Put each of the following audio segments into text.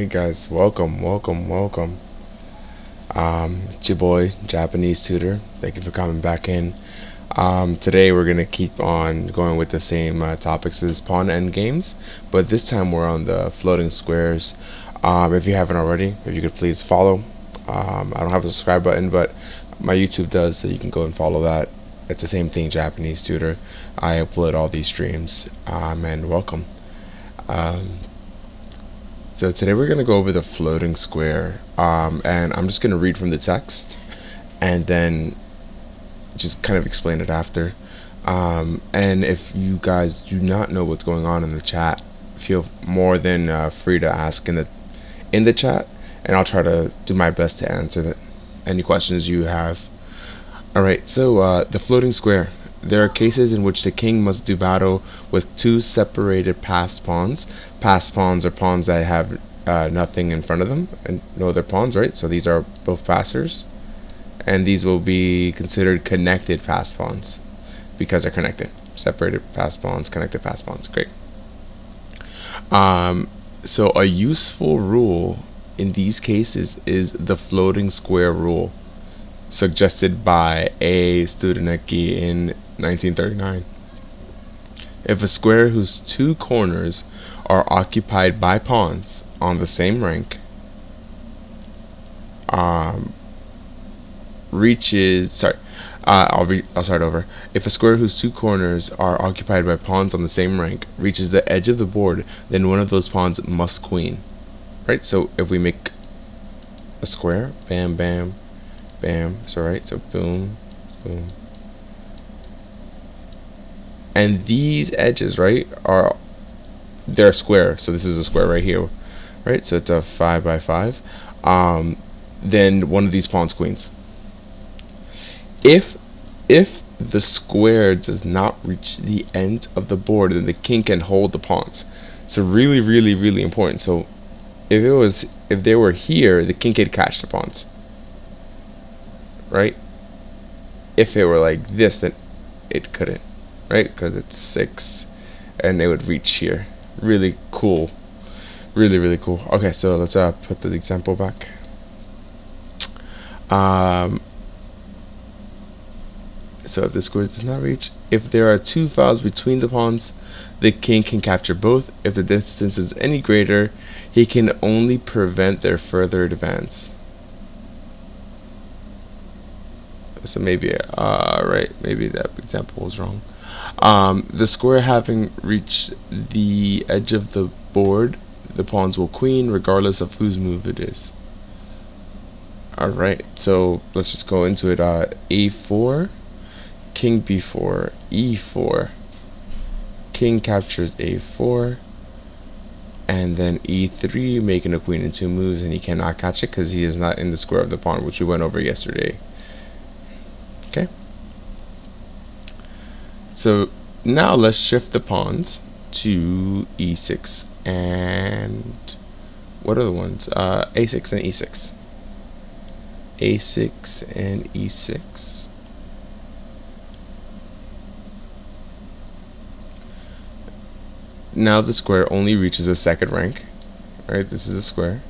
Alright guys, welcome, welcome, welcome. Um, it's your boy, Japanese Tutor. Thank you for coming back in. Um, today we're going to keep on going with the same uh, topics as pawn end games, but this time we're on the floating squares. Um, if you haven't already, if you could please follow. Um, I don't have a subscribe button, but my YouTube does, so you can go and follow that. It's the same thing, Japanese Tutor. I upload all these streams, um, and welcome. Um, so today we're going to go over the floating square, um, and I'm just going to read from the text, and then just kind of explain it after. Um, and if you guys do not know what's going on in the chat, feel more than uh, free to ask in the in the chat, and I'll try to do my best to answer that any questions you have. All right, so uh, the floating square. There are cases in which the king must do battle with two separated passed pawns. Passed pawns are pawns that have uh, nothing in front of them and no other pawns, right? So these are both passers. And these will be considered connected passed pawns because they're connected. Separated passed pawns, connected passed pawns. Great. Um, so a useful rule in these cases is the floating square rule suggested by A. Studenecki in 1939. If a square whose two corners are occupied by pawns on the same rank um, reaches sorry uh, I'll, re I'll start over. If a square whose two corners are occupied by pawns on the same rank reaches the edge of the board then one of those pawns must queen right? So if we make a square bam bam bam so right? So boom boom and these edges right are they're square. So this is a square right here right? So it's a five by five. Um, then one of these pawns queens. If if the square does not reach the end of the board then the king can hold the pawns so really really really important. So if it was if they were here the king could catch the pawns right? If it were like this then it couldn't right? Because it's six, and it would reach here. Really cool. Really, really cool. Okay, so let's uh, put the example back. Um, so if the square does not reach, if there are two files between the pawns, the king can capture both. If the distance is any greater, he can only prevent their further advance. So maybe, uh, right, maybe that example was wrong. Um, the square having reached the edge of the board, the pawns will queen regardless of whose move it is. Alright, so let's just go into it. Uh, A4, King B4, E4. King captures A4, and then E3, making a queen in two moves, and he cannot catch it because he is not in the square of the pawn, which we went over yesterday. Okay. So now let's shift the pawns to e6 and what are the ones? Uh, a6 and e6. a6 and e6. Now the square only reaches a second rank. Right, this is a square.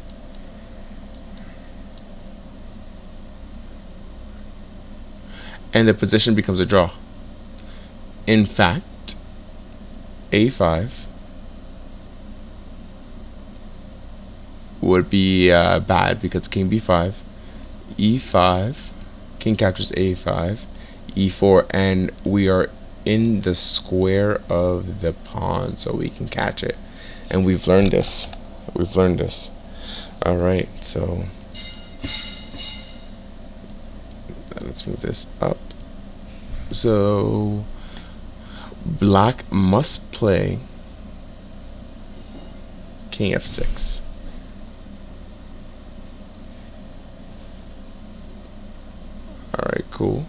And the position becomes a draw. In fact, a5 would be uh, bad because king b5, e5, king captures a5, e4, and we are in the square of the pawn so we can catch it. And we've learned this. We've learned this. Alright, so let's move this up. So black must play king f6 alright cool.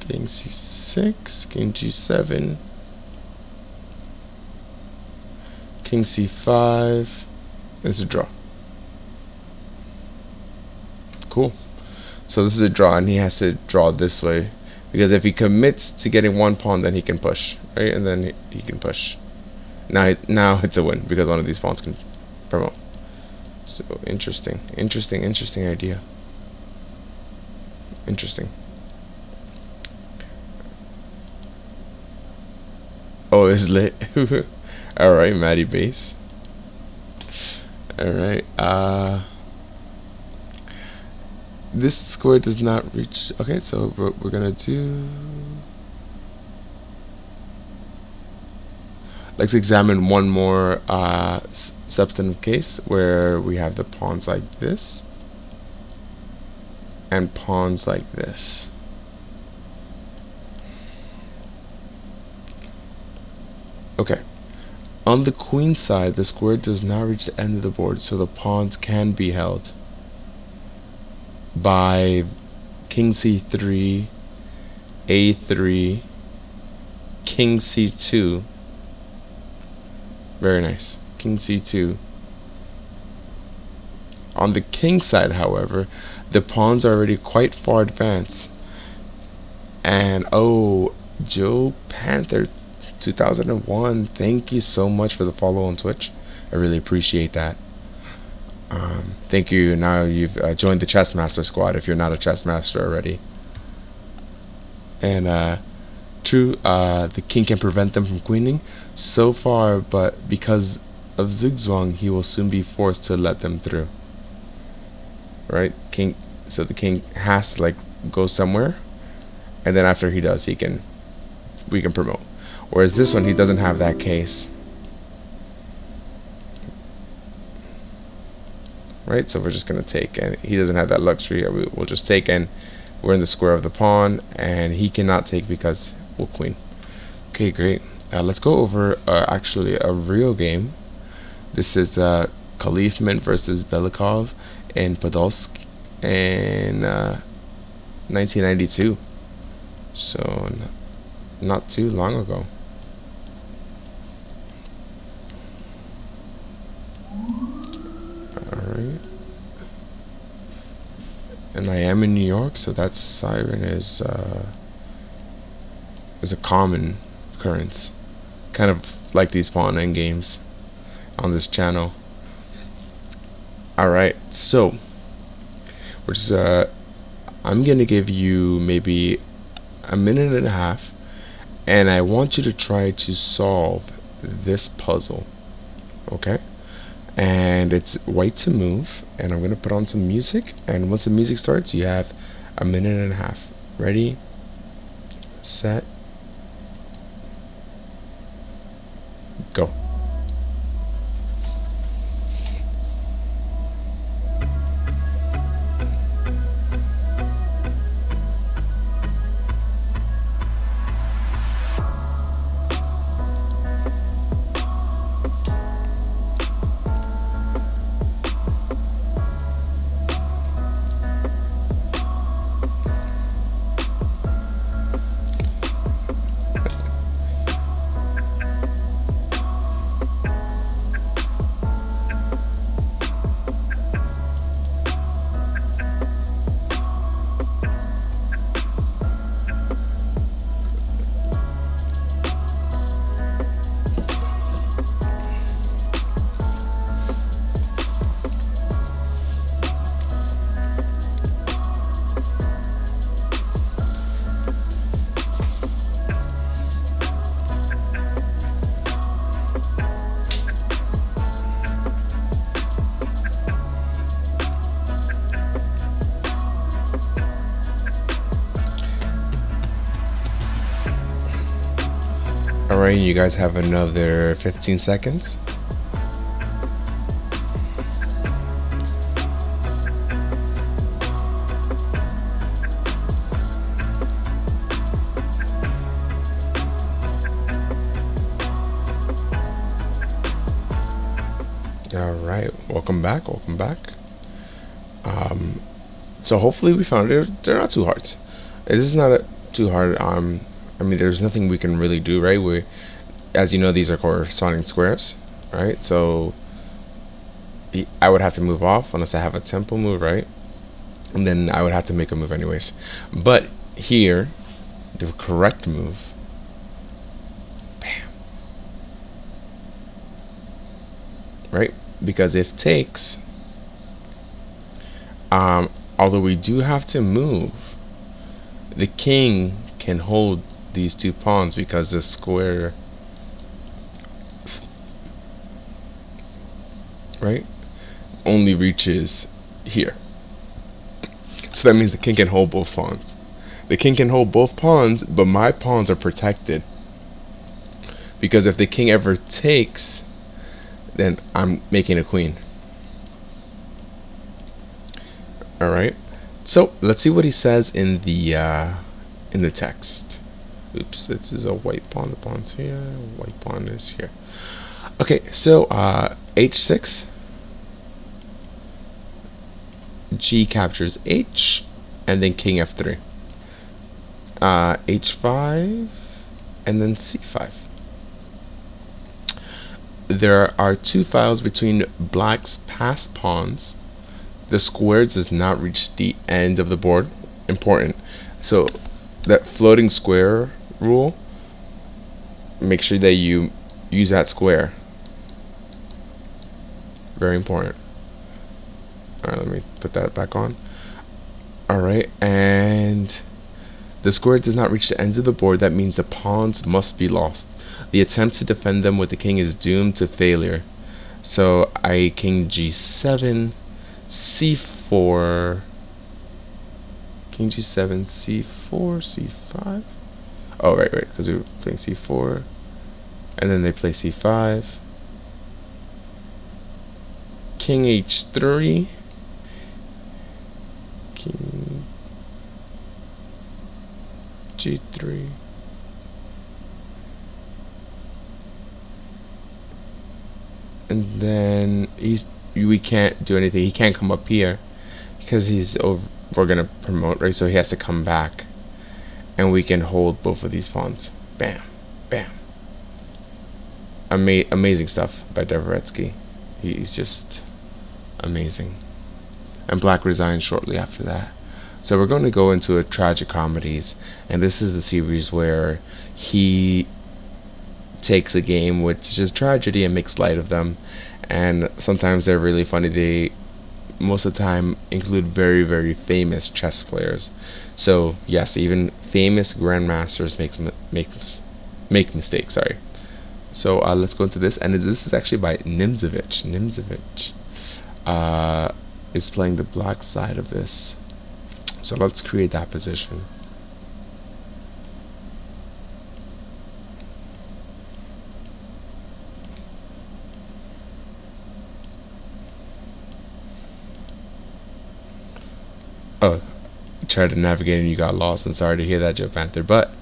King c6 king g7 king c5 it's a draw. Cool. So this is a draw and he has to draw this way because if he commits to getting one pawn, then he can push, right? And then he, he can push. Now, now it's a win because one of these pawns can promote. So interesting, interesting, interesting idea. Interesting. Oh, it's lit. All right, Maddie Base. All right. Uh, this square does not reach. Okay, so what we're gonna do. Let's examine one more uh, substantive case where we have the pawns like this and pawns like this. Okay. On the queen side, the square does not reach the end of the board, so the pawns can be held by king c3, a3, king c2. Very nice. King c2. On the king side, however, the pawns are already quite far advanced. And oh, Joe Panther 2001. Thank you so much for the follow on Twitch. I really appreciate that. Um, thank you. Now you've uh, joined the Chess Master squad if you're not a Chess Master already. And uh, true, uh, the king can prevent them from queening so far, but because of Zugzwang, he will soon be forced to let them through. Right, king. So the king has to like go somewhere, and then after he does, he can we can promote. Whereas this one, he doesn't have that case. Right, so we're just going to take, and he doesn't have that luxury. We'll just take, and we're in the square of the pawn, and he cannot take because we'll queen. Okay, great. Uh, let's go over uh, actually a real game. This is uh, Khalifman versus Belikov in Podolsk in uh, 1992. So, not too long ago. Alright. And I am in New York, so that siren is uh, is a common occurrence. Kind of like these pawn end games on this channel. Alright, so which is uh I'm gonna give you maybe a minute and a half and I want you to try to solve this puzzle okay and it's white to move and I'm gonna put on some music and once the music starts you have a minute and a half. Ready? Set? Go You guys have another 15 seconds. Alright, welcome back, welcome back. Um, so hopefully we found it. They're not too hard. This is not a, too hard. Um, I mean, there's nothing we can really do, right? We, as you know, these are corresponding squares, right? So I would have to move off unless I have a tempo move, right? And then I would have to make a move anyways. But here, the correct move, bam, right? Because if takes, Um, although we do have to move, the king can hold these two pawns because the square right only reaches here. So that means the king can hold both pawns. The king can hold both pawns but my pawns are protected. Because if the king ever takes then I'm making a queen. All right? So let's see what he says in the uh, in the text Oops, this is a white pawn. The pawn's here. White pawn is here. Okay, so uh, h6. G captures h, and then king f3. Uh, h5, and then c5. There are two files between black's passed pawns. The square does not reach the end of the board. Important. So that floating square rule, make sure that you use that square. Very important. Alright, let me put that back on. Alright, and the square does not reach the ends of the board. That means the pawns must be lost. The attempt to defend them with the king is doomed to failure. So I king g7, c4, king g7, c4, c5. Oh, right, right, because we were playing c4. And then they play c5. King h3. King g3. And then he's we can't do anything. He can't come up here because he's over. We're gonna promote right, so he has to come back and we can hold both of these pawns. Bam, bam. Ama amazing stuff by Dvoretsky. He's just amazing. And Black resigned shortly after that. So we're going to go into a tragic comedies, and this is the series where he takes a game which is tragedy and makes light of them. And sometimes they're really funny. They most of the time include very very famous chess players. So yes, even famous grandmasters makes makes make mistakes. Sorry. So uh, let's go into this, and this is actually by Nimzovich. Nimzovich uh, is playing the black side of this. So let's create that position. Oh, tried to navigate and you got lost. And sorry to hear that, Joe Panther. But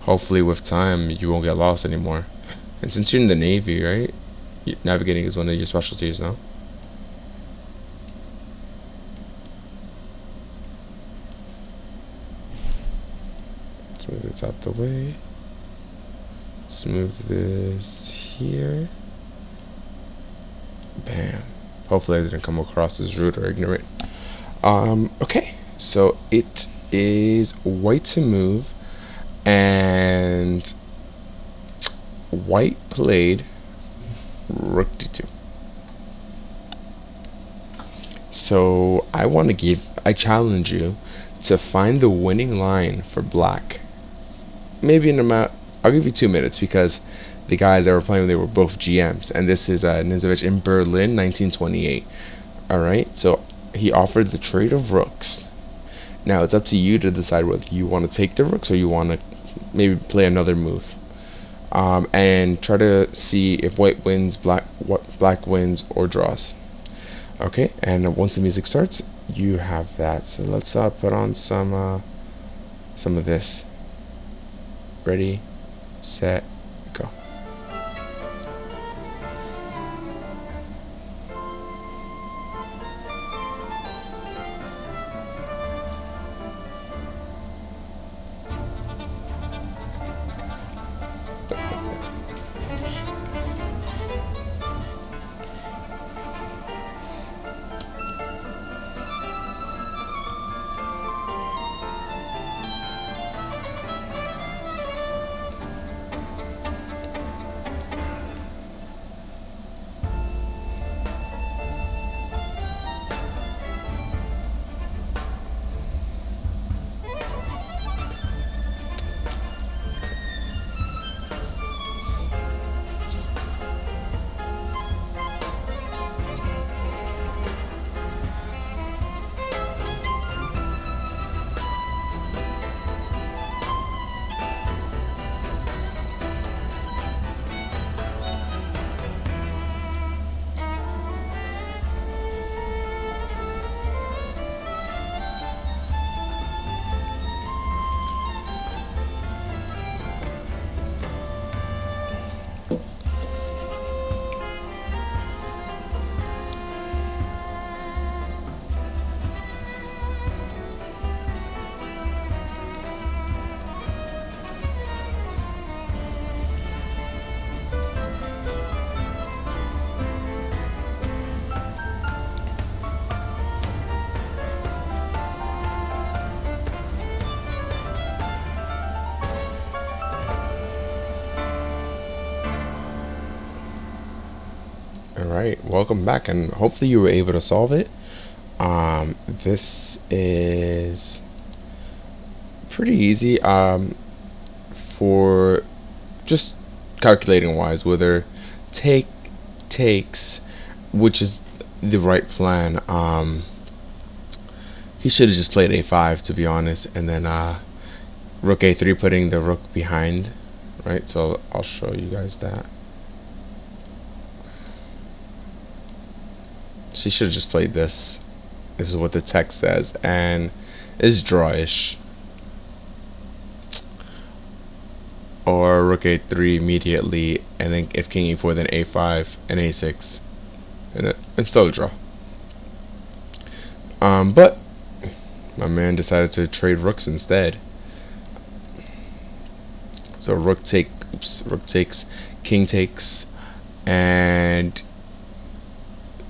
hopefully, with time, you won't get lost anymore. And since you're in the Navy, right? Navigating is one of your specialties, no? Let's move this out the way. Let's move this here. Bam. Hopefully I didn't come across as rude or ignorant. Um, okay so it is white to move and white played rook d2 so I want to give I challenge you to find the winning line for black. Maybe in about I'll give you two minutes because the guys that were playing they were both GMs and this is uh, Nimzovich in Berlin 1928 all right? So he offered the trade of rooks now it's up to you to decide whether you want to take the rooks or you want to maybe play another move. Um, and try to see if white wins, black black wins, or draws. Okay, and once the music starts, you have that. So let's uh, put on some uh, some of this. Ready, set, welcome back, and hopefully you were able to solve it. Um, this is pretty easy um, for just calculating wise, whether take takes, which is the right plan. Um, he should have just played a5 to be honest, and then uh, rook a3, putting the rook behind, right? So I'll show you guys that. She should have just played this. This is what the text says, and it's drawish. Or rook a3 immediately, and then if king e4, then a5 and a6, and it, it's still a draw. Um, but my man decided to trade rooks instead. So rook take, oops, rook takes, king takes, and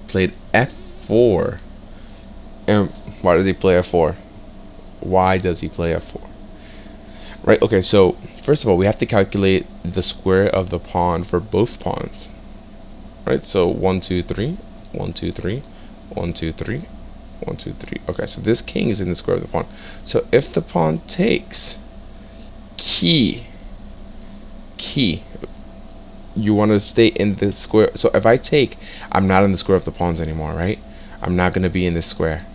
played f4. And why does he play f4? Why does he play f4? Right, okay, so first of all, we have to calculate the square of the pawn for both pawns. Right, so 1, 2, 3, 1, 2, 3, 1, 2, 3, 1, 2, 3. Okay, so this king is in the square of the pawn. So if the pawn takes, key, key, you want to stay in the square. So if I take, I'm not in the square of the pawns anymore, right? I'm not going to be in this square.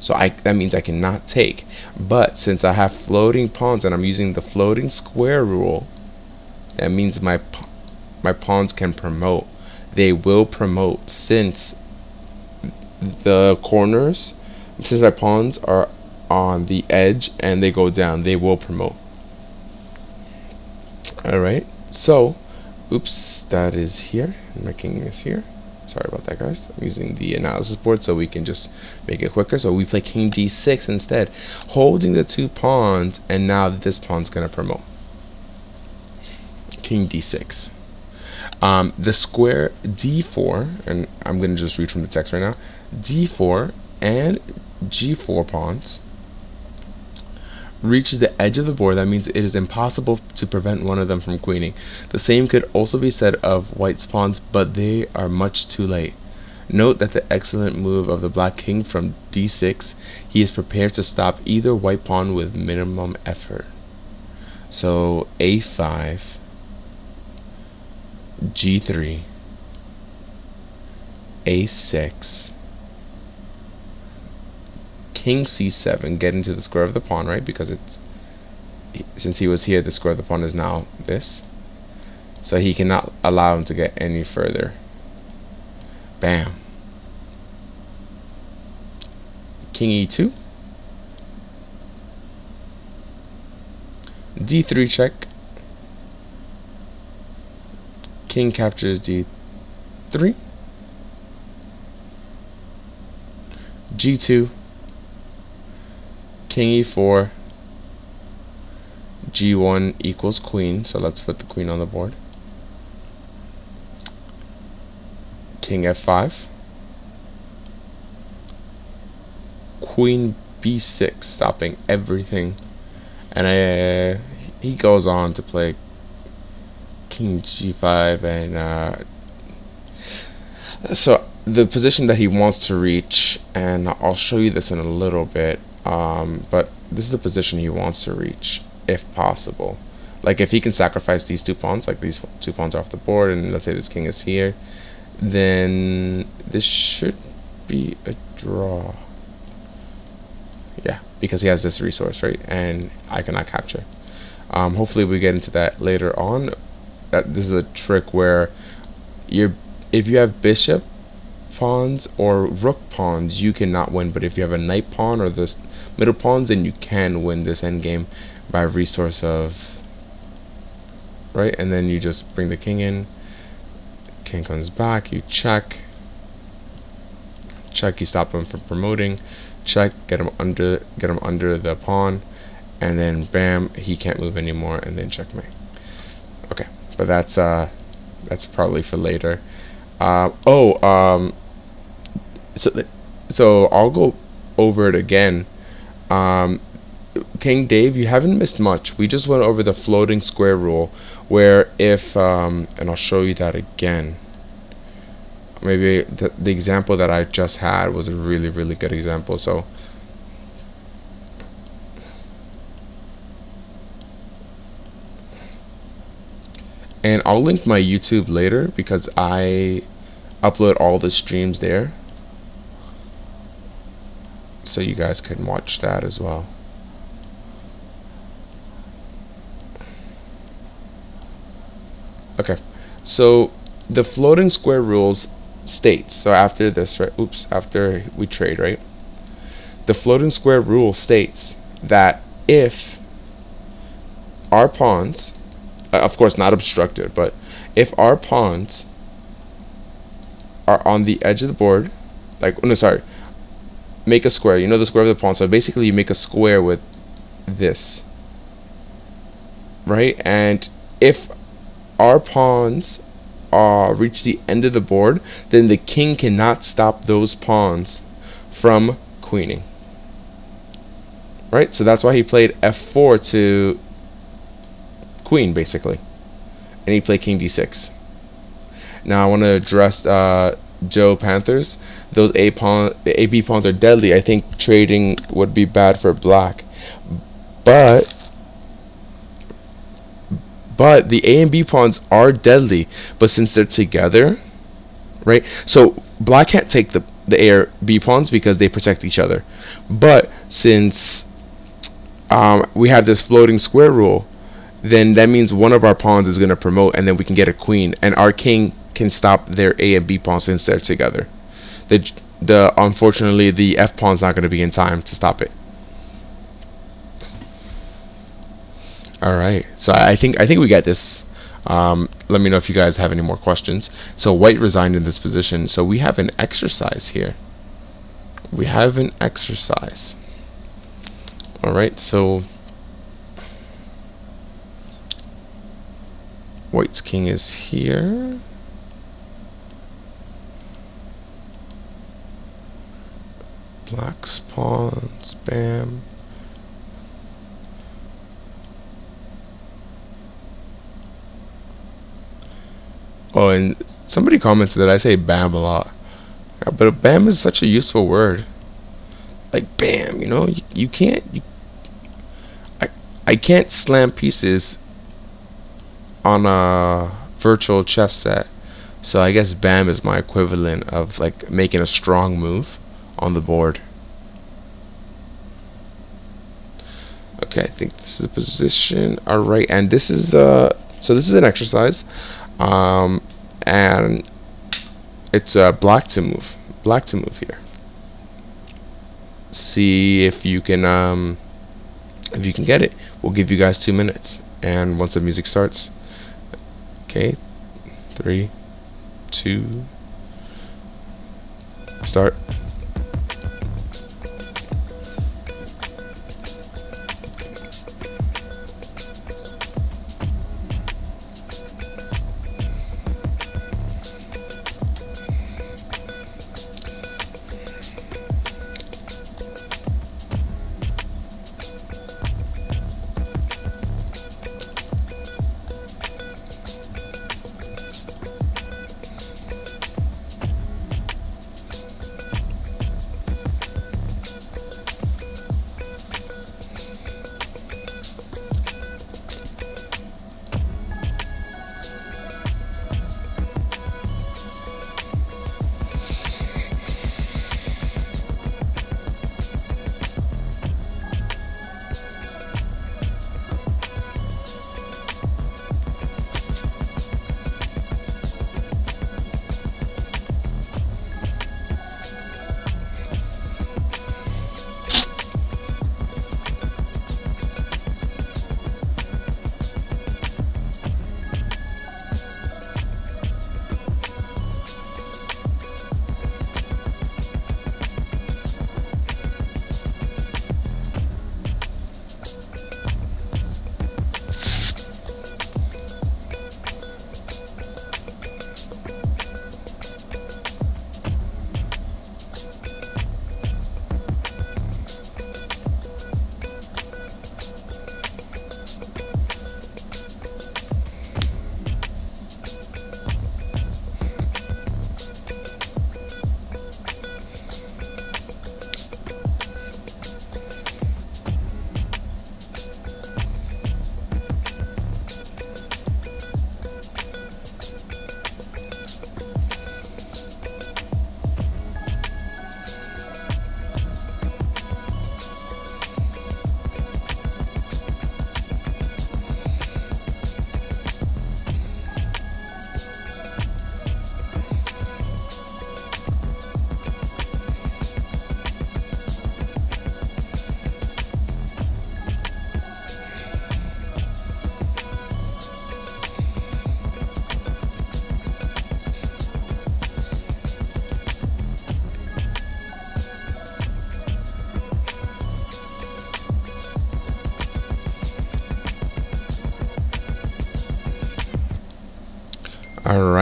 So I that means I cannot take. But since I have floating pawns and I'm using the floating square rule, that means my my pawns can promote. They will promote since the corners, since my pawns are on the edge and they go down, they will promote. Alright, so, oops, that is here. My king is here. Sorry about that, guys. I'm using the analysis board so we can just make it quicker. So we play king d6 instead, holding the two pawns, and now this pawn's going to promote. King d6. Um, the square d4, and I'm going to just read from the text right now, d4 and g4 pawns reaches the edge of the board, that means it is impossible to prevent one of them from queening. The same could also be said of white's pawns, but they are much too late. Note that the excellent move of the black king from d6, he is prepared to stop either white pawn with minimum effort. So a5, g3, a6, king c7 get into the square of the pawn, right? Because it's since he was here, the square of the pawn is now this. So he cannot allow him to get any further. Bam. King e2. d3 check. King captures d3. g2 king e4 g1 equals queen so let's put the queen on the board. King f5 queen b6 stopping everything. And uh, he goes on to play king g5 and uh, so the position that he wants to reach and I'll show you this in a little bit um, but this is the position he wants to reach, if possible. Like if he can sacrifice these two pawns, like these two pawns off the board, and let's say this king is here, then this should be a draw. Yeah, because he has this resource, right? And I cannot capture. Um, hopefully we get into that later on. That this is a trick where you're if you have bishop pawns or rook pawns, you cannot win. But if you have a knight pawn or this middle pawns, and you can win this endgame by resource of right. And then you just bring the king in. King comes back. You check. Check. You stop him from promoting. Check. Get him under. Get him under the pawn, and then bam, he can't move anymore. And then checkmate. Okay, but that's uh, that's probably for later. Uh, oh, um, so so I'll go over it again. Um, King Dave, you haven't missed much. We just went over the floating square rule, where if um, and I'll show you that again. maybe the, the example that I just had was a really really good example so and I'll link my YouTube later because I upload all the streams there so you guys can watch that as well. Okay so the floating square rules states so after this right oops after we trade right? The floating square rule states that if our pawns uh, of course not obstructed but if our pawns are on the edge of the board like oh no sorry make a square you know the square of the pawn so basically you make a square with this right and if our pawns uh, reach the end of the board, then the king cannot stop those pawns from queening. Right? So that's why he played f4 to queen, basically. And he played king d6. Now I want to address uh, Joe Panthers. Those A pawn, the AB pawns are deadly. I think trading would be bad for black. But but the A and B pawns are deadly. But since they're together, right? So black can't take the the A or B pawns because they protect each other. But since um, we have this floating square rule, then that means one of our pawns is going to promote, and then we can get a queen, and our king can stop their A and B pawns they're together. The the unfortunately the F pawn's not going to be in time to stop it. All right. So I think I think we got this. Um, let me know if you guys have any more questions. So white resigned in this position. So we have an exercise here. We have an exercise. All right. So white's king is here. Black's pawns. Bam. Oh, and somebody commented that I say bam a lot. But bam is such a useful word. Like bam, you know, you, you can't you, I I can't slam pieces on a virtual chess set. So I guess bam is my equivalent of like making a strong move on the board. Okay, I think this is a position. All right, and this is uh so this is an exercise um, and it's uh, black to move black to move here see if you can um, if you can get it we'll give you guys two minutes and once the music starts okay three two start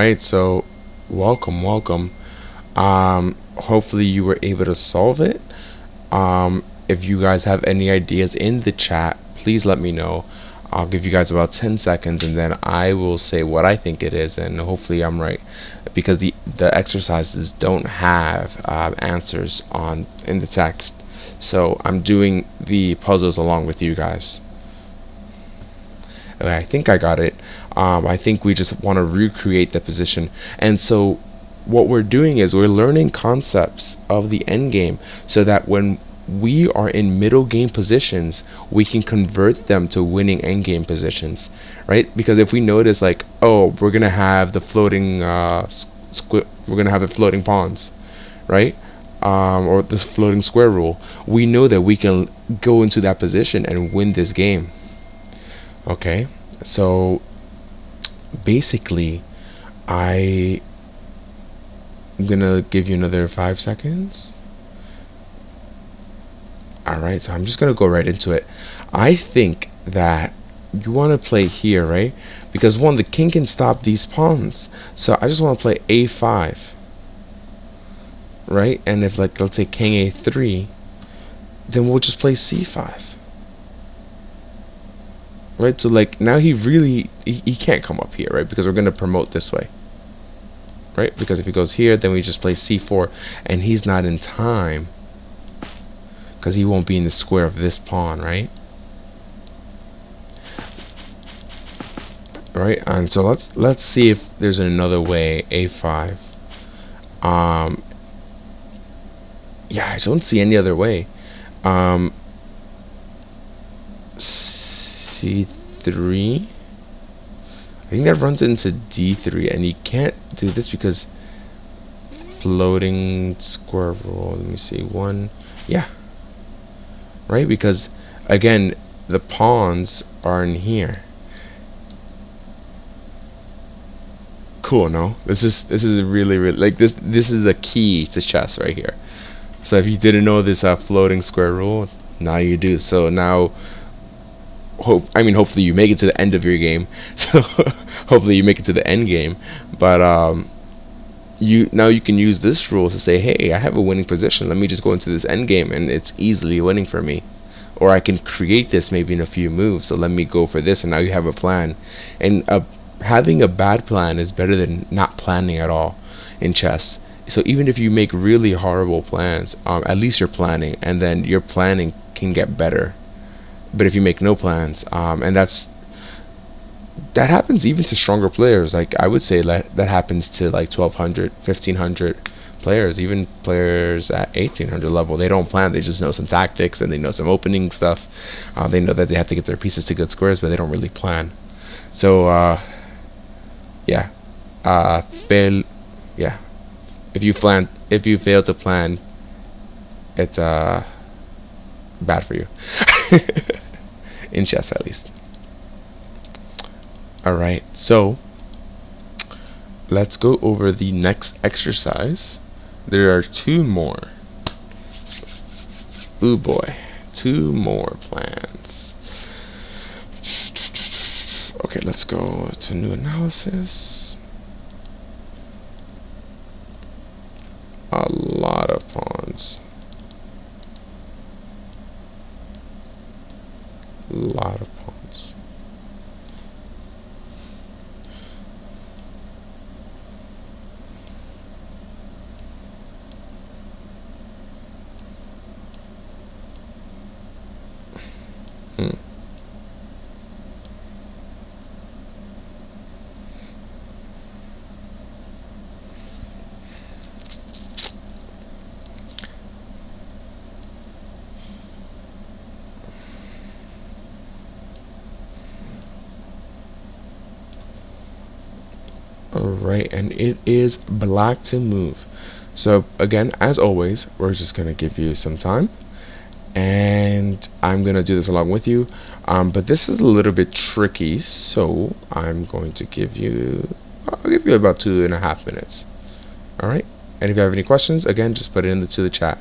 right, so welcome, welcome. Um, hopefully you were able to solve it. Um, if you guys have any ideas in the chat, please let me know. I'll give you guys about 10 seconds and then I will say what I think it is and hopefully I'm right because the the exercises don't have uh, answers on in the text so I'm doing the puzzles along with you guys I think I got it um, I think we just want to recreate the position and so what we're doing is we're learning concepts of the end game so that when we are in middle game positions, we can convert them to winning end game positions, right? Because if we notice, like, oh, we're gonna have the floating, uh, we're gonna have the floating pawns, right? Um, or the floating square rule, we know that we can go into that position and win this game. Okay, so basically, I I'm gonna give you another five seconds. Alright, so I'm just to go right into it. I think that you want to play here, right? Because one, the king can stop these pawns. So I just want to play a5. Right? And if like, let's say king a3, then we'll just play c5. Right? So like, now he really, he, he can't come up here, right? Because we're going to promote this way. Right? Because if he goes here, then we just play c4. And he's not in time because he won't be in the square of this pawn, right? Right, and so let's let's see if there's another way. A5. Um. Yeah, I don't see any other way. Um. C3. I think that runs into D3, and you can't do this because floating square rule. Let me see. One. Yeah, right? Because again, the pawns are in here. Cool, no? This is this is really really like this this is a key to chess right here. So if you didn't know this uh, floating square rule, now you do. So now hope I mean hopefully you make it to the end of your game. So hopefully you make it to the end game. But um you now you can use this rule to say, hey, I have a winning position. Let me just go into this end game, and it's easily winning for me. Or I can create this maybe in a few moves. So let me go for this, and now you have a plan. And uh, having a bad plan is better than not planning at all in chess. So even if you make really horrible plans, um, at least you're planning, and then your planning can get better. But if you make no plans, um, and that's that happens even to stronger players. Like I would say that that happens to like 1200, 1500 players, even players at 1800 level. They don't plan. They just know some tactics and they know some opening stuff. Uh, they know that they have to get their pieces to good squares, but they don't really plan. So uh, yeah, uh, fail. Yeah, if you plan, if you fail to plan, it's uh bad for you. In chess, at least. Alright, so let's go over the next exercise. There are two more. Ooh boy, two more plans. Okay, let's go to new analysis. A lot of pawns. Lot of pawns. Hmm. Alright, and it is black to move. So again, as always, we're just going to give you some time and I'm gonna do this along with you. Um, but this is a little bit tricky so I'm going to give you I'll give you about two and a half minutes. All right and if you have any questions again just put it into the chat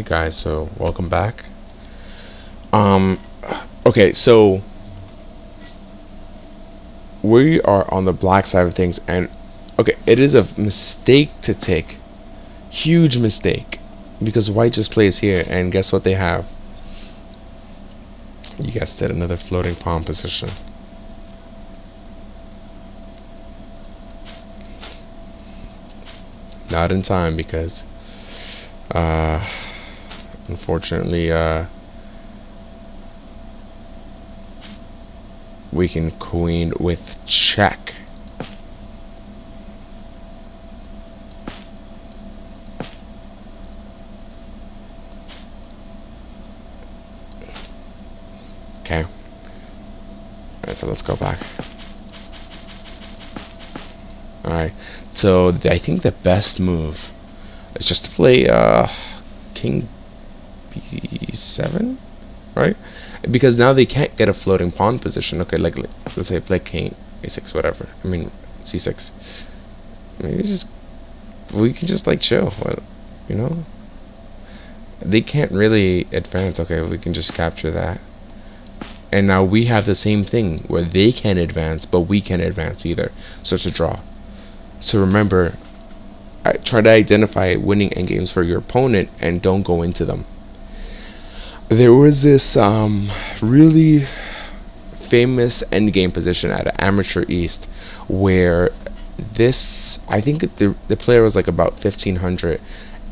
All right, guys. So welcome back. Um, okay, so we are on the black side of things, and okay, it is a mistake to take, huge mistake, because white just plays here, and guess what they have? You guessed it, another floating pawn position. Not in time because, uh, unfortunately, uh, we can queen with check. Okay. Alright, so let's go back. Alright, so I think the best move is just to play uh, King B7, right? Because now they can't get a floating pawn position. Okay, like let's say play King A6, whatever. I mean C6. Maybe just we can just like chill, you know. They can't really advance. Okay, we can just capture that. And now we have the same thing where they can't advance, but we can't advance either. So it's a draw. So remember, try to identify winning endgames for your opponent and don't go into them. There was this um, really famous endgame position at Amateur East where this, I think the, the player was like about 1500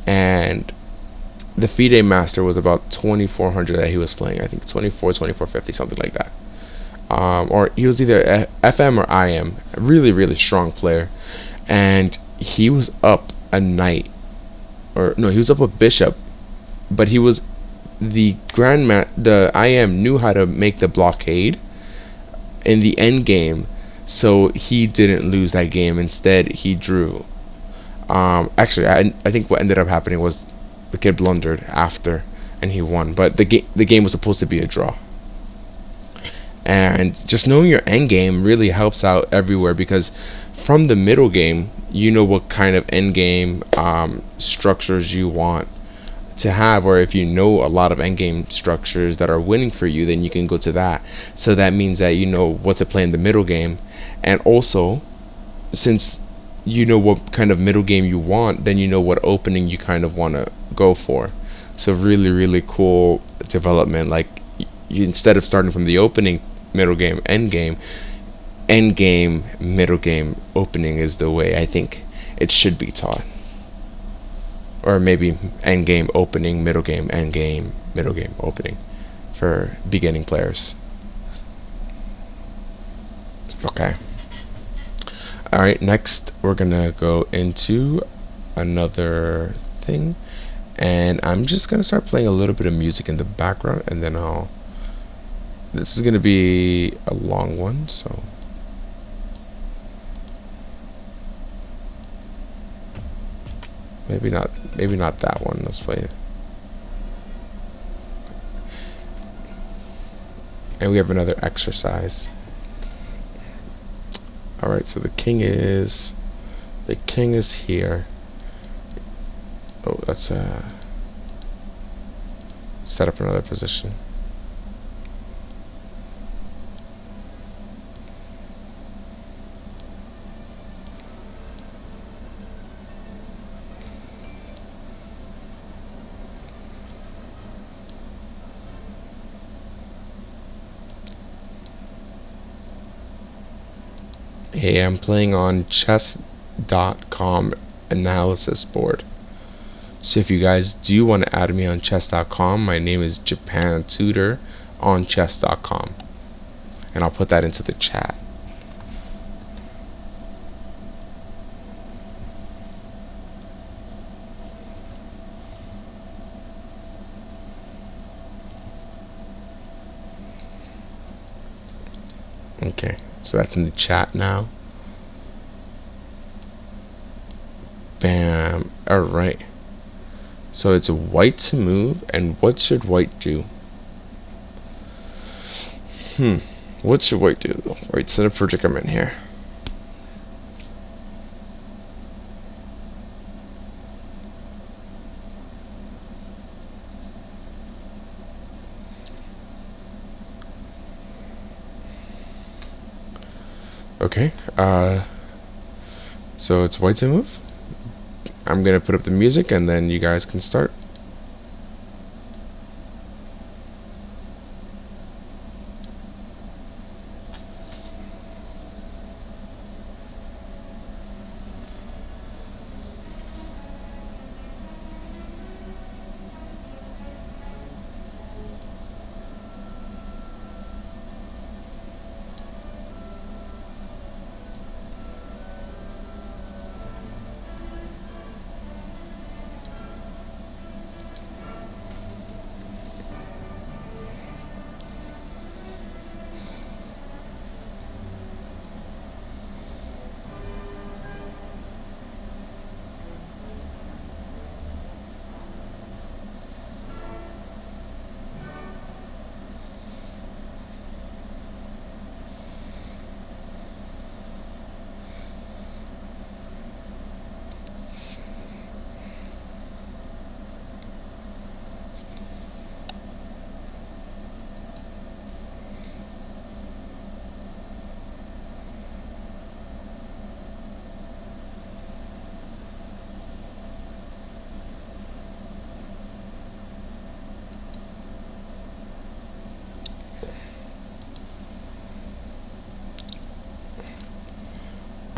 and the FIDE master was about 2400 that he was playing. I think 24, 2450, something like that. Um, or he was either FM or IM. A really, really strong player. And he was up a knight. Or, no, he was up a bishop. But he was. The grandma, the IM knew how to make the blockade in the end game. So he didn't lose that game. Instead, he drew. Um, actually, I, I think what ended up happening was the kid blundered after and he won. But the game the game was supposed to be a draw. And just knowing your end game really helps out everywhere because from the middle game, you know what kind of end game um, structures you want to have, or if you know a lot of endgame structures that are winning for you, then you can go to that. So that means that you know what to play in the middle game, and also since you know what kind of middle game you want, then you know what opening you kind of want to go for. So really, really cool development. Like you, instead of starting from the opening, middle game, end game, end game, middle game, opening is the way I think it should be taught. Or maybe end game, opening, middle game, end game, middle game, opening for beginning players. Okay. All right, next we're gonna go into another thing and I'm just gonna start playing a little bit of music in the background and then I'll this is gonna be a long one so maybe not maybe not that one. Let's play it. And we have another exercise. Alright so the king is the king is here. Oh, let's uh, set up another position. Hey, I'm playing on chess.com analysis board. So if you guys do want to add me on chess.com, my name is JapaneseTutor on chess.com. And I'll put that into the chat. Okay, so that's in the chat now. Bam. All right. So it's white to move, and what should white do? Hmm. What should white do? White's in a predicament here. Okay, uh, so it's white to move. I'm gonna put up the music and then you guys can start.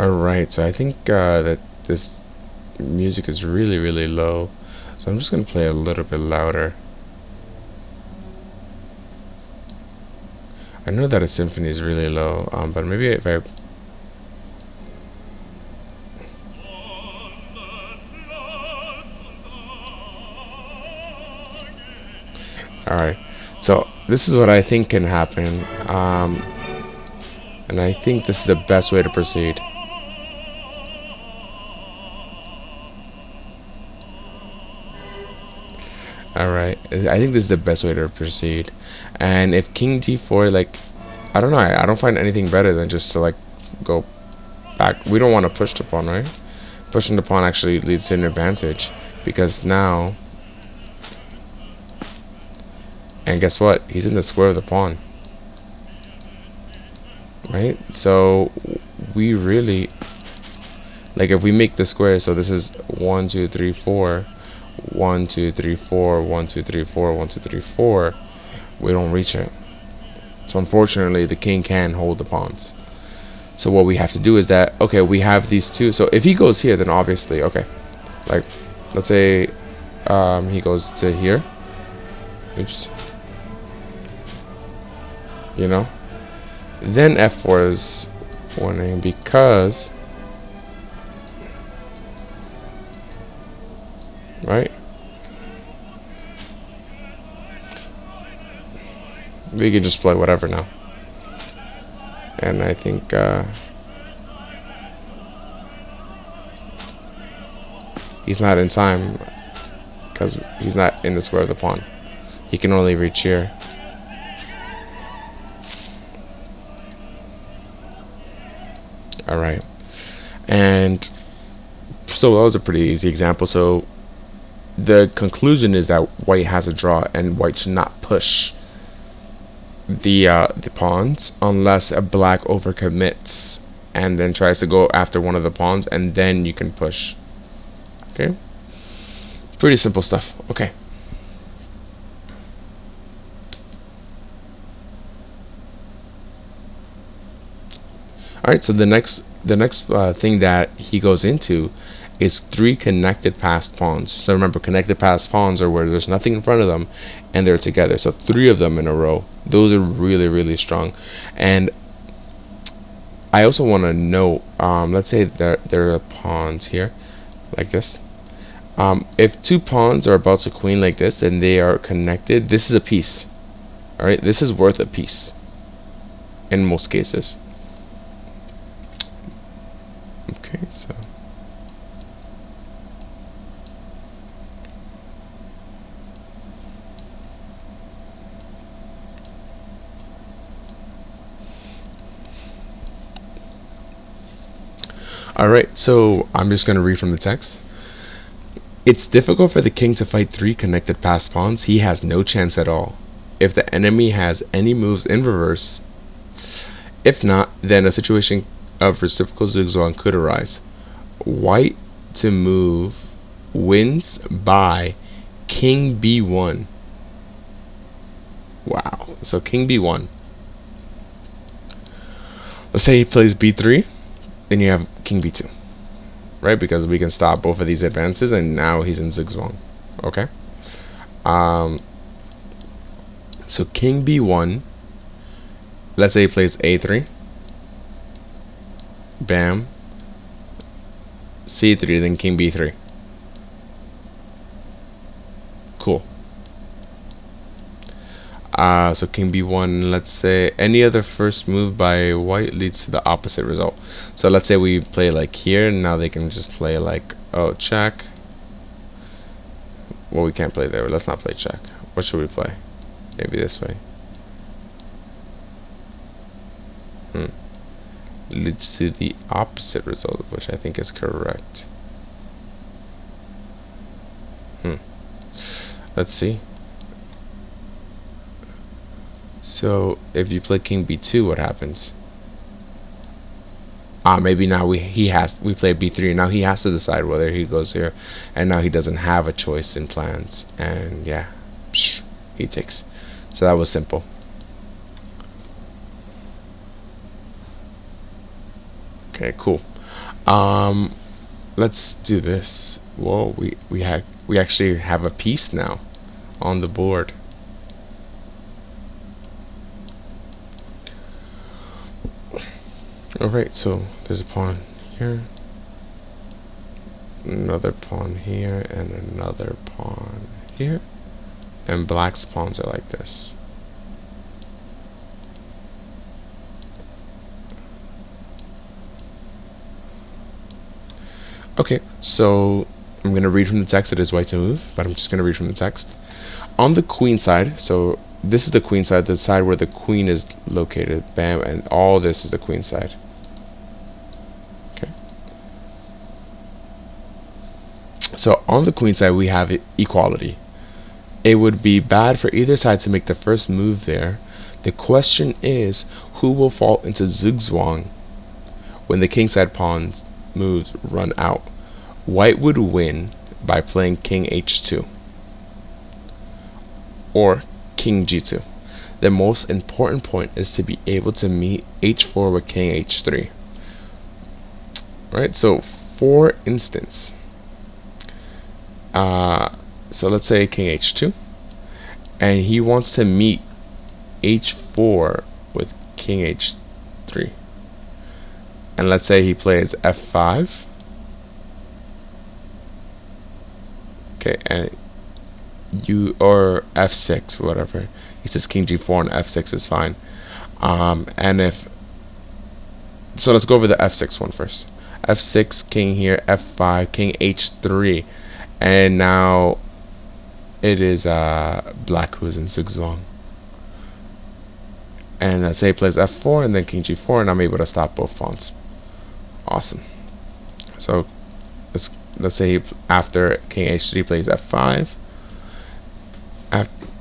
Alright, so I think uh, that this music is really, really low. So I'm just going to play a little bit louder. I know that a symphony is really low, um, but maybe if I... Alright, so this is what I think can happen. Um, and I think this is the best way to proceed. I think this is the best way to proceed. And if king d4, like, I don't know, I, I don't find anything better than just to, like, go back. We don't want to push the pawn, right? Pushing the pawn actually leads to an advantage. Because now... And guess what? He's in the square of the pawn. Right? So, we really... Like, if we make the square, so this is one, two, three, four one, two, three, four, one, two, three, four, one, two, three, four, we don't reach it. So unfortunately, the king can hold the pawns. So what we have to do is that, okay, we have these two. So if he goes here, then obviously, okay. Like, let's say um, he goes to here. Oops. You know? Then f4 is winning because right? We can just play whatever now. And I think uh, he's not in time because he's not in the square of the pawn. He can only reach here. Alright. And so that was a pretty easy example. So the conclusion is that white has a draw and white should not push the uh, the pawns unless a black overcommits and then tries to go after one of the pawns and then you can push. Okay? Pretty simple stuff. Okay. All right so the next the next uh, thing that he goes into is three connected passed pawns. So remember, connected passed pawns are where there's nothing in front of them and they're together. So three of them in a row. Those are really, really strong. And I also want to note, um, let's say that there are pawns here, like this. Um, if two pawns are about to queen like this and they are connected, this is a piece. All right, this is worth a piece in most cases. Okay, so. Alright, so I'm just going to read from the text. It's difficult for the king to fight three connected passed pawns. He has no chance at all. If the enemy has any moves in reverse, if not, then a situation of reciprocal zugzwang could arise. White to move wins by king b1. Wow. So king b1. Let's say he plays b3, then you have king b2. Right? Because we can stop both of these advances and now he's in zugzwang. Okay? Um so king b1 let's say he plays a3 bam c3 then king b3 cool uh, so king b1 let's say any other first move by white leads to the opposite result so let's say we play like here and now they can just play like oh check well we can't play there let's not play check what should we play maybe this way hmm leads to the opposite result, which I think is correct. Hmm. Let's see. So if you play king b2, what happens? Ah, maybe now we he has we play b3. Now he has to decide whether he goes here, and now he doesn't have a choice in plans. And yeah, psh, he takes. So that was simple. Okay, cool. Um, let's do this. Whoa, we we have we actually have a piece now on the board. Oh, Alright, so there's a pawn here, another pawn here, and another pawn here. And black's pawns are like this. Okay, so I'm going to read from the text. It is white to move, but I'm just going to read from the text. On the queen side, so this is the queen side, the side where the queen is located. Bam, and all this is the queen side. So on the queen side, we have equality. It would be bad for either side to make the first move there. The question is, who will fall into zugzwang when the king side pawns moves run out. White would win by playing king h2 or king g2. The most important point is to be able to meet h4 with king h3. Right, so for instance, uh, so let's say king h2, and he wants to meet h4 with king h3 and let's say he plays f5 okay and you or f6 whatever. He says king g4 and f6 is fine. Um, and if so let's go over the f6 one first. F6 king here. F5 king h3 and now it is uh, black who's in zugzwang and let's say he plays f4 and then king g4 and I'm able to stop both pawns. Awesome. So let's let's say after king h3 plays f5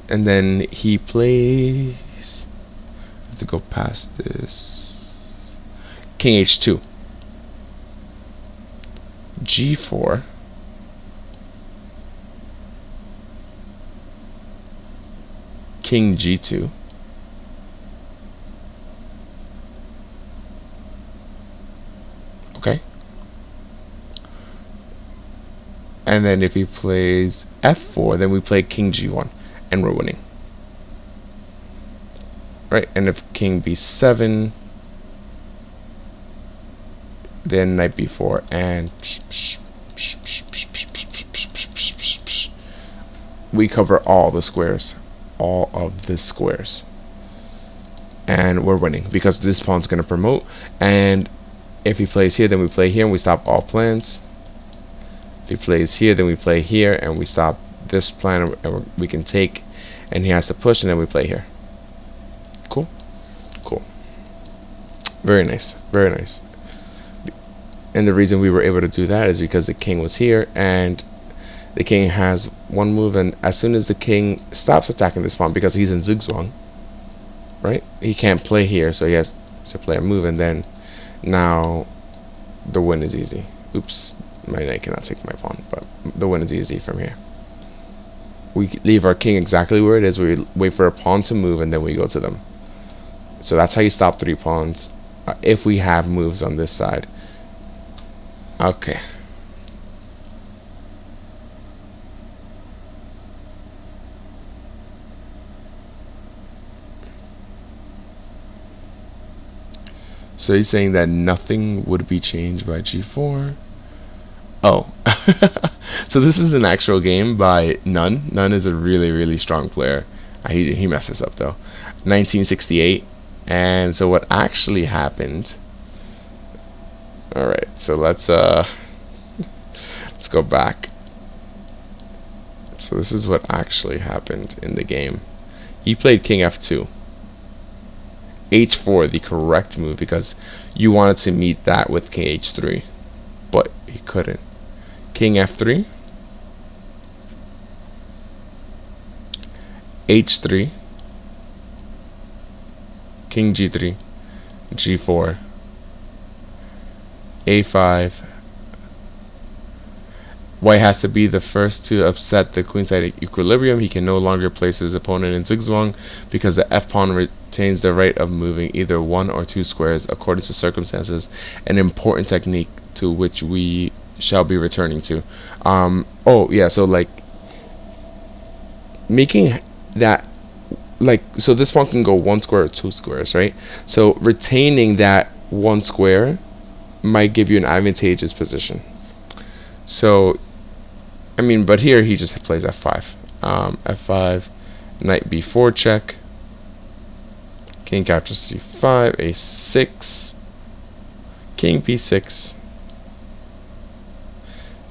and then he plays I have to go past this king h2 g4 king g2 Okay. And then if he plays f4, then we play king g1, and we're winning. Right, and if king b7, then knight b4, and we cover all the squares, all of the squares. And we're winning because this pawn's going to promote, and if he plays here, then we play here and we stop all plans. If he plays here, then we play here and we stop this plan and we can take and he has to push and then we play here. Cool? Cool. Very nice. Very nice. And the reason we were able to do that is because the king was here and the king has one move and as soon as the king stops attacking this pawn because he's in zugzwang, right? He can't play here so he has to play a move and then Now, the win is easy. Oops, my knight cannot take my pawn, but the win is easy from here. We leave our king exactly where it is. We wait for a pawn to move, and then we go to them. So that's how you stop three pawns uh, if we have moves on this side. Okay. So he's saying that nothing would be changed by g4. Oh. so this is an actual game by Nunn. Nunn is a really, really strong player. Uh, he, he messes up though. 1968. And so what actually happened... Alright, so let's uh let's go back. So this is what actually happened in the game. He played king f2 h4 the correct move because you wanted to meet that with king h3 but he couldn't. King f3 h3 king g3 g4 a5 White has to be the first to upset the queenside equilibrium. He can no longer place his opponent in zugzwang because the f-pawn retains the right of moving either one or two squares according to circumstances, an important technique to which we shall be returning to. Um, oh, yeah, so like making that like so this pawn can go one square or two squares right so retaining that one square might give you an advantageous position so I mean, but here he just plays f5. Um, f5, knight b4 check. King captures c5, a6. King b6.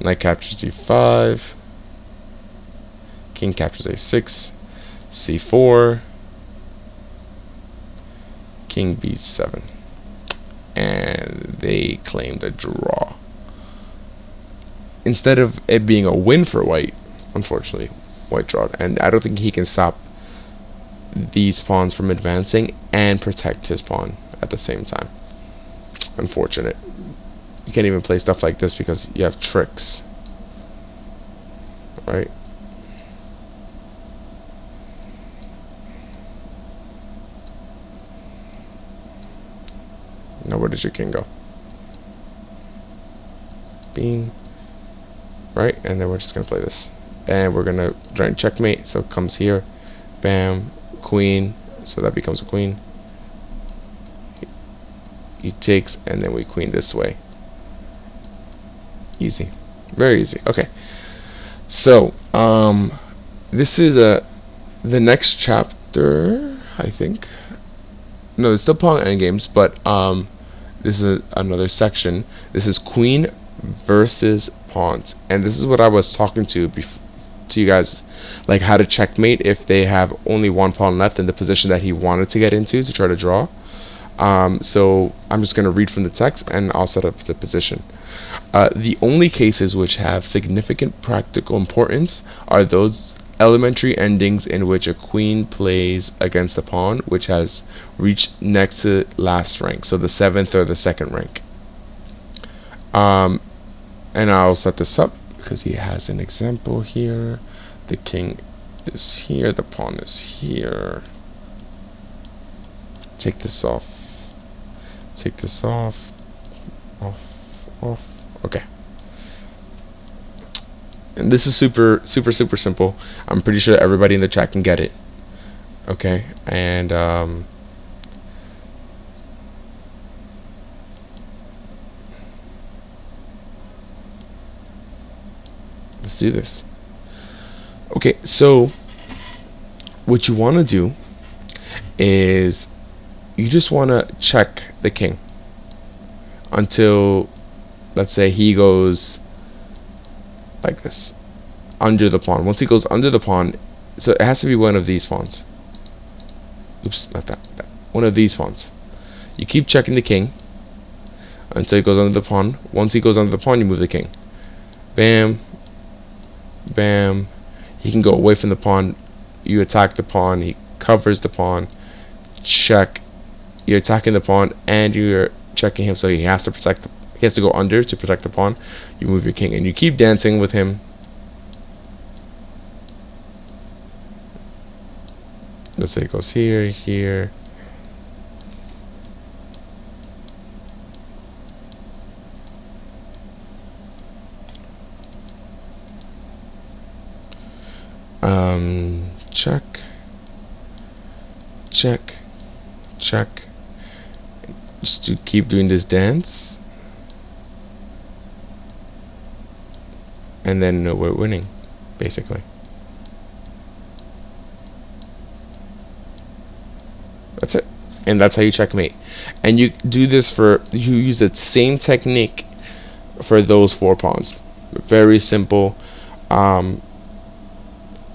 Knight captures d5. King captures a6. c4. King b7. And they claim the draw instead of it being a win for white, unfortunately, white drawed. And I don't think he can stop these pawns from advancing and protect his pawn at the same time. Unfortunate. You can't even play stuff like this because you have tricks. Right? Now where does your king go? Being right? And then we're just gonna play this. And we're gonna and checkmate, so it comes here. Bam, queen, so that becomes a queen. He takes, and then we queen this way. Easy. Very easy. Okay. So, um, this is a the next chapter, I think. No, it's still Pawn Endgames, but um, this is a, another section. This is Queen versus pawns. And this is what I was talking to to you guys like how to checkmate if they have only one pawn left in the position that he wanted to get into to try to draw. Um, so I'm just gonna read from the text and I'll set up the position. Uh, the only cases which have significant practical importance are those elementary endings in which a queen plays against a pawn which has reached next to last rank so the seventh or the second rank. Um, and I'll set this up because he has an example here. The king is here. The pawn is here. Take this off. Take this off. Off. Off. Okay. And this is super super super simple. I'm pretty sure everybody in the chat can get it. Okay? And um, let's do this. Okay, so what you want to do is you just want to check the king until let's say he goes like this under the pawn. Once he goes under the pawn so it has to be one of these pawns. Oops not that, that one of these pawns. You keep checking the king until he goes under the pawn. Once he goes under the pawn you move the king. Bam bam he can go away from the pawn you attack the pawn he covers the pawn check you're attacking the pawn and you're checking him, so he has to protect. The, he has to go under to protect the pawn. You move your king, and you keep dancing with him. Let's say it goes here, here. Um, check, check, check. Just to keep doing this dance. And then we're winning, basically. That's it. And that's how you checkmate. And you do this for, you use the same technique for those four pawns. Very simple. Um,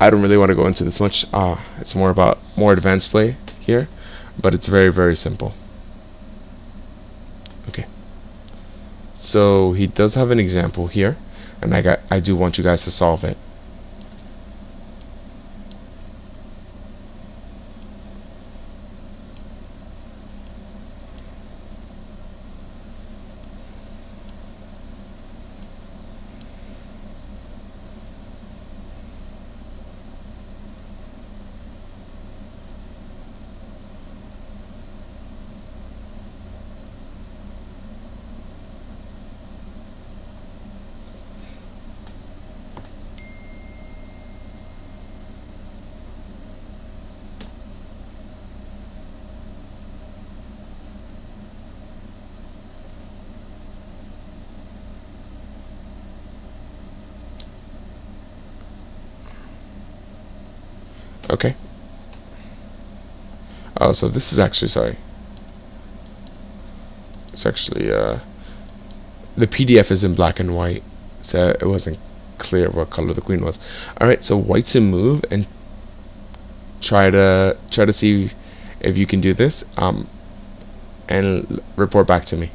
I don't really want to go into this much. Uh, it's more about more advanced play here, but it's very, very simple. Okay. So he does have an example here, and I got I do want you guys to solve it. Okay. Oh, so this is actually, sorry. It's actually, uh, the PDF is in black and white, so it wasn't clear what color the queen was. Alright, so white's a move, and try to, try to see if you can do this, um, and report back to me.